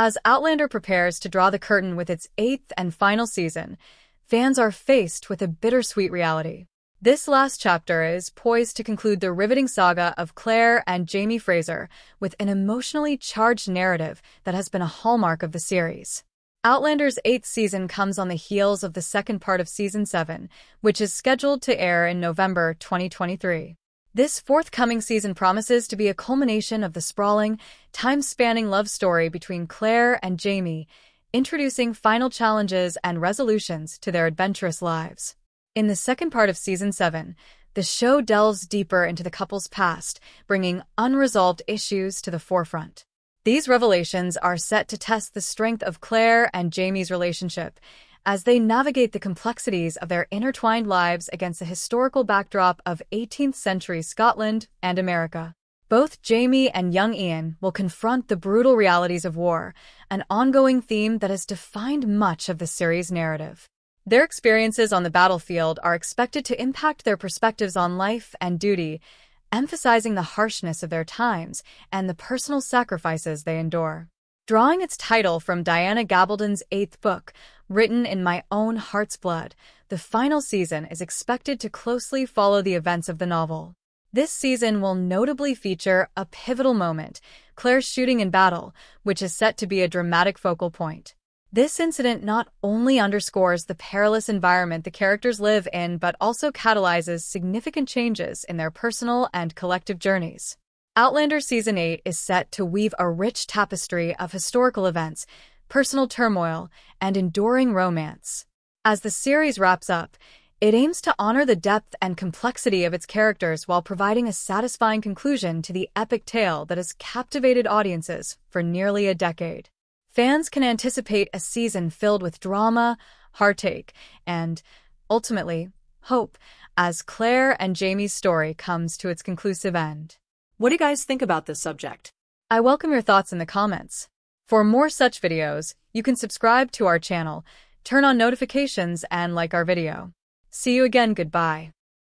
As Outlander prepares to draw the curtain with its eighth and final season, fans are faced with a bittersweet reality. This last chapter is poised to conclude the riveting saga of Claire and Jamie Fraser with an emotionally charged narrative that has been a hallmark of the series. Outlander's eighth season comes on the heels of the second part of season 7, which is scheduled to air in November 2023. This forthcoming season promises to be a culmination of the sprawling, time-spanning love story between Claire and Jamie, introducing final challenges and resolutions to their adventurous lives. In the second part of season 7, the show delves deeper into the couple's past, bringing unresolved issues to the forefront. These revelations are set to test the strength of Claire and Jamie's relationship as they navigate the complexities of their intertwined lives against the historical backdrop of 18th century Scotland and America. Both Jamie and young Ian will confront the brutal realities of war, an ongoing theme that has defined much of the series' narrative. Their experiences on the battlefield are expected to impact their perspectives on life and duty, emphasizing the harshness of their times and the personal sacrifices they endure. Drawing its title from Diana Gabaldon's eighth book, written in my own heart's blood, the final season is expected to closely follow the events of the novel. This season will notably feature a pivotal moment, Claire's shooting in battle, which is set to be a dramatic focal point. This incident not only underscores the perilous environment the characters live in, but also catalyzes significant changes in their personal and collective journeys. Outlander Season 8 is set to weave a rich tapestry of historical events, personal turmoil, and enduring romance. As the series wraps up, it aims to honor the depth and complexity of its characters while providing a satisfying conclusion to the epic tale that has captivated audiences for nearly a decade. Fans can anticipate a season filled with drama, heartache, and, ultimately, hope as Claire and Jamie's story comes to its conclusive end. What do you guys think about this subject? I welcome your thoughts in the comments. For more such videos, you can subscribe to our channel, turn on notifications, and like our video. See you again, goodbye.